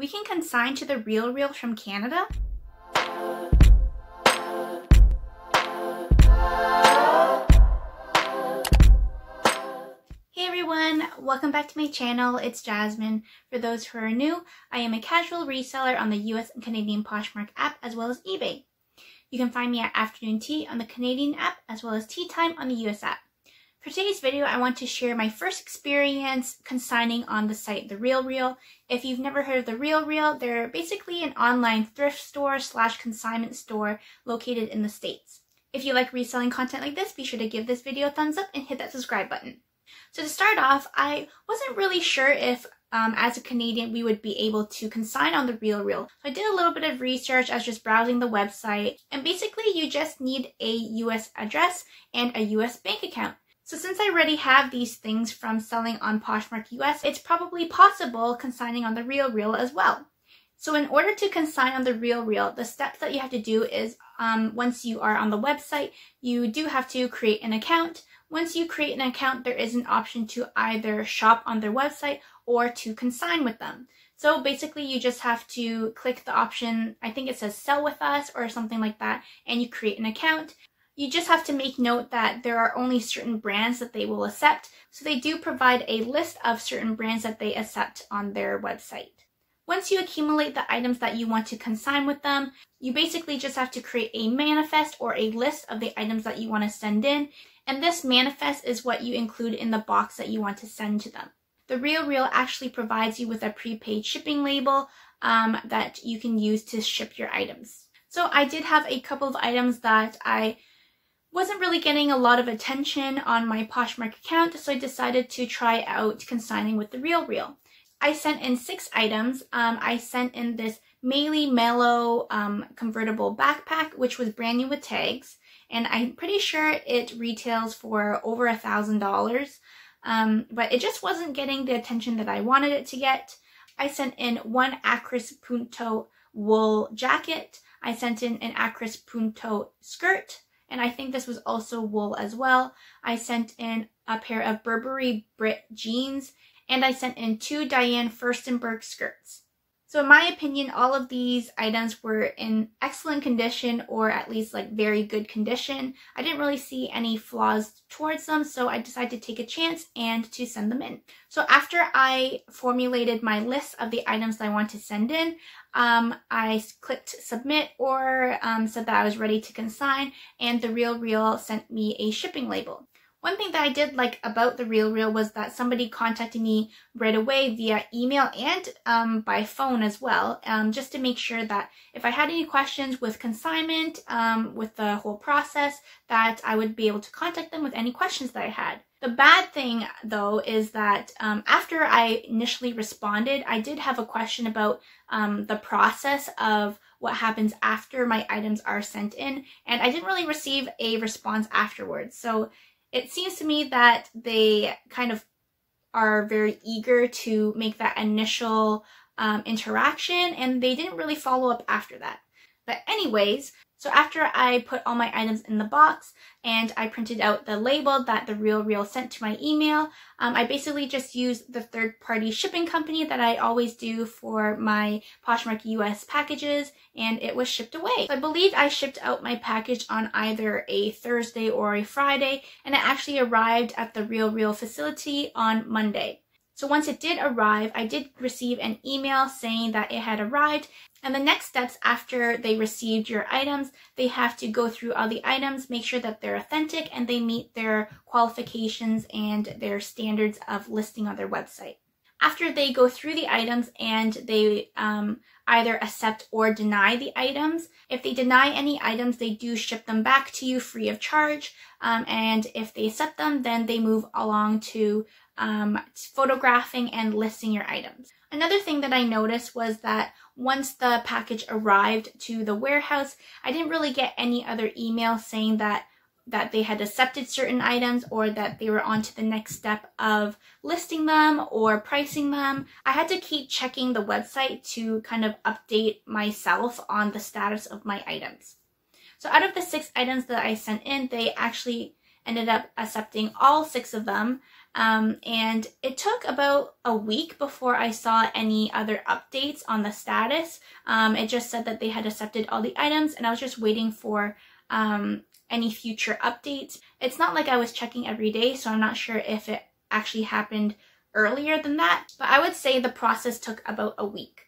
We can consign to the Real Real from Canada? Hey everyone, welcome back to my channel. It's Jasmine. For those who are new, I am a casual reseller on the US and Canadian Poshmark app as well as eBay. You can find me at Afternoon Tea on the Canadian app as well as Tea Time on the US app. For today's video, I want to share my first experience consigning on the site The Real Real. If you've never heard of The Real Real, they're basically an online thrift store slash consignment store located in the States. If you like reselling content like this, be sure to give this video a thumbs up and hit that subscribe button. So to start off, I wasn't really sure if um, as a Canadian, we would be able to consign on the Real Real. So I did a little bit of research as just browsing the website, and basically you just need a US address and a US bank account. So since I already have these things from selling on Poshmark US, it's probably possible consigning on the Real Real as well. So in order to consign on the Real Real, the steps that you have to do is um, once you are on the website, you do have to create an account. Once you create an account, there is an option to either shop on their website or to consign with them. So basically you just have to click the option, I think it says sell with us or something like that, and you create an account. You just have to make note that there are only certain brands that they will accept. So they do provide a list of certain brands that they accept on their website. Once you accumulate the items that you want to consign with them, you basically just have to create a manifest or a list of the items that you want to send in. And this manifest is what you include in the box that you want to send to them. The Real Real actually provides you with a prepaid shipping label um, that you can use to ship your items. So I did have a couple of items that I wasn't really getting a lot of attention on my Poshmark account, so I decided to try out consigning with the Real Real. I sent in six items. Um, I sent in this Meili Mellow um, convertible backpack, which was brand new with tags, and I'm pretty sure it retails for over a thousand dollars. Um, but it just wasn't getting the attention that I wanted it to get. I sent in one Akris Punto wool jacket. I sent in an Akris Punto skirt and I think this was also wool as well. I sent in a pair of Burberry Brit jeans, and I sent in two Diane Furstenberg skirts. So in my opinion, all of these items were in excellent condition or at least like very good condition. I didn't really see any flaws towards them, so I decided to take a chance and to send them in. So after I formulated my list of the items that I want to send in, um, I clicked submit or um, said that I was ready to consign and the Real Real sent me a shipping label. One thing that I did like about the Real Real was that somebody contacted me right away via email and um, by phone as well, um, just to make sure that if I had any questions with consignment, um, with the whole process, that I would be able to contact them with any questions that I had. The bad thing though is that um, after I initially responded, I did have a question about um, the process of what happens after my items are sent in, and I didn't really receive a response afterwards. So it seems to me that they kind of are very eager to make that initial um, interaction and they didn't really follow up after that. But anyways, so after I put all my items in the box and I printed out the label that the Real Real sent to my email, um, I basically just used the third party shipping company that I always do for my Poshmark US packages and it was shipped away. So I believe I shipped out my package on either a Thursday or a Friday and it actually arrived at the Real Real facility on Monday. So once it did arrive, I did receive an email saying that it had arrived. And the next steps after they received your items, they have to go through all the items, make sure that they're authentic and they meet their qualifications and their standards of listing on their website. After they go through the items and they um, either accept or deny the items, if they deny any items, they do ship them back to you free of charge. Um, and if they accept them, then they move along to um, photographing and listing your items. Another thing that I noticed was that once the package arrived to the warehouse, I didn't really get any other email saying that that they had accepted certain items or that they were on to the next step of listing them or pricing them. I had to keep checking the website to kind of update myself on the status of my items. So out of the six items that I sent in, they actually ended up accepting all six of them Um, and it took about a week before I saw any other updates on the status. Um, it just said that they had accepted all the items and I was just waiting for um, any future updates. It's not like I was checking every day, so I'm not sure if it actually happened earlier than that, but I would say the process took about a week.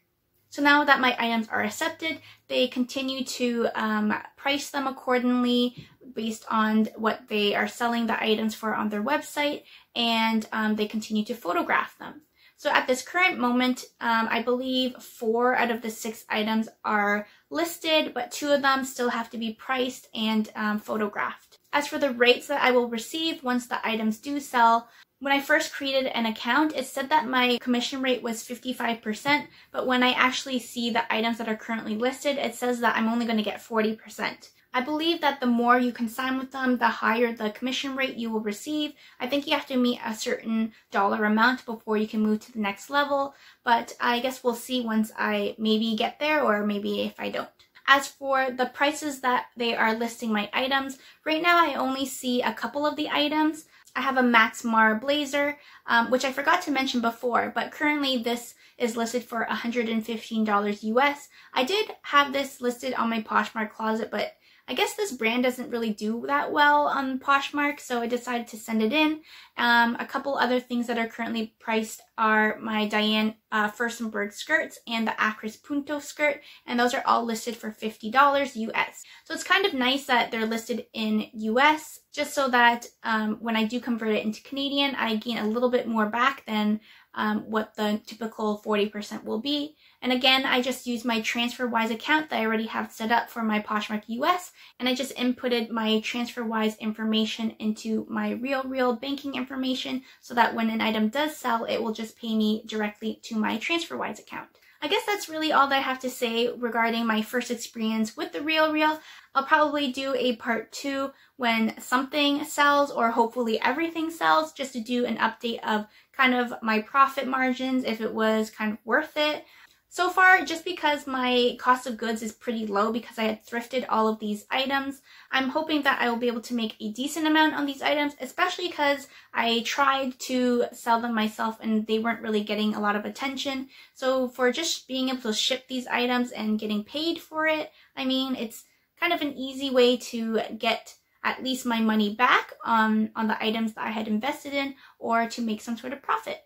So now that my items are accepted, they continue to um, price them accordingly based on what they are selling the items for on their website, and um, they continue to photograph them. So at this current moment, um, I believe four out of the six items are listed, but two of them still have to be priced and um, photographed. As for the rates that I will receive once the items do sell, when I first created an account, it said that my commission rate was 55%, but when I actually see the items that are currently listed, it says that I'm only going to get 40%. I believe that the more you consign with them, the higher the commission rate you will receive. I think you have to meet a certain dollar amount before you can move to the next level, but I guess we'll see once I maybe get there or maybe if I don't. As for the prices that they are listing my items, right now I only see a couple of the items. I have a Max Mara blazer, um, which I forgot to mention before, but currently this is listed for $115 US. I did have this listed on my Poshmark closet, but I guess this brand doesn't really do that well on Poshmark, so I decided to send it in. Um, a couple other things that are currently priced are my Diane uh, Furstenberg skirts and the Akris Punto skirt, and those are all listed for $50 US. So it's kind of nice that they're listed in US, just so that um, when I do convert it into Canadian, I gain a little bit more back than um, what the typical 40% will be. And again, I just used my TransferWise account that I already have set up for my Poshmark US, and I just inputted my TransferWise information into my real real banking information so that when an item does sell, it will just pay me directly to my TransferWise account. I guess that's really all that I have to say regarding my first experience with the Real Real. I'll probably do a part two when something sells or hopefully everything sells just to do an update of kind of my profit margins, if it was kind of worth it. So far, just because my cost of goods is pretty low because I had thrifted all of these items, I'm hoping that I will be able to make a decent amount on these items, especially because I tried to sell them myself and they weren't really getting a lot of attention. So for just being able to ship these items and getting paid for it, I mean, it's kind of an easy way to get at least my money back um, on the items that I had invested in or to make some sort of profit.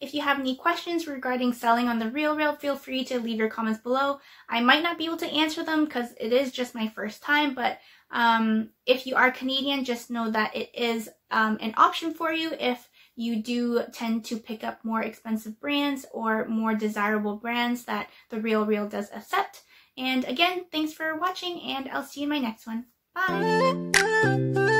If you have any questions regarding selling on the RealReal, feel free to leave your comments below. I might not be able to answer them because it is just my first time, but um, if you are Canadian, just know that it is um, an option for you if you do tend to pick up more expensive brands or more desirable brands that the real real does accept. And again, thanks for watching and I'll see you in my next one. Bye.